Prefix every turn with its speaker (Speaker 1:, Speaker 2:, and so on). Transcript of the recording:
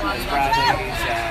Speaker 1: Bradley, Jack. Uh,